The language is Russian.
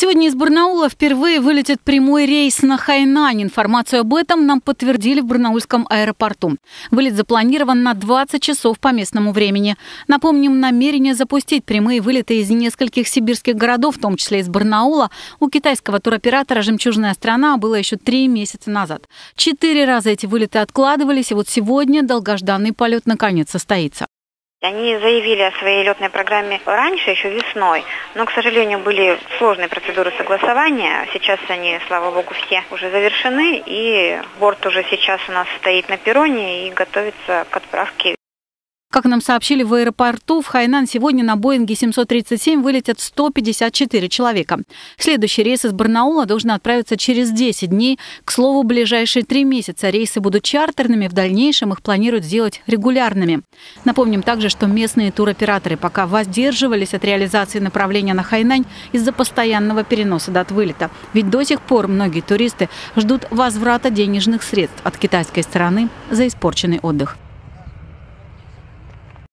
Сегодня из Барнаула впервые вылетит прямой рейс на Хайнань. Информацию об этом нам подтвердили в Барнаульском аэропорту. Вылет запланирован на 20 часов по местному времени. Напомним, намерение запустить прямые вылеты из нескольких сибирских городов, в том числе из Барнаула, у китайского туроператора «Жемчужная страна» было еще три месяца назад. Четыре раза эти вылеты откладывались, и вот сегодня долгожданный полет наконец состоится. Они заявили о своей летной программе раньше, еще весной, но, к сожалению, были сложные процедуры согласования. Сейчас они, слава богу, все уже завершены, и борт уже сейчас у нас стоит на перроне и готовится к отправке как нам сообщили в аэропорту, в Хайнан сегодня на Боинге 737 вылетят 154 человека. Следующий рейс из Барнаула должен отправиться через 10 дней. К слову, ближайшие три месяца рейсы будут чартерными, в дальнейшем их планируют сделать регулярными. Напомним также, что местные туроператоры пока воздерживались от реализации направления на Хайнань из-за постоянного переноса дат вылета. Ведь до сих пор многие туристы ждут возврата денежных средств от китайской стороны за испорченный отдых.